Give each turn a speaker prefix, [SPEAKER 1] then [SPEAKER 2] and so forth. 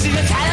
[SPEAKER 1] see the talent.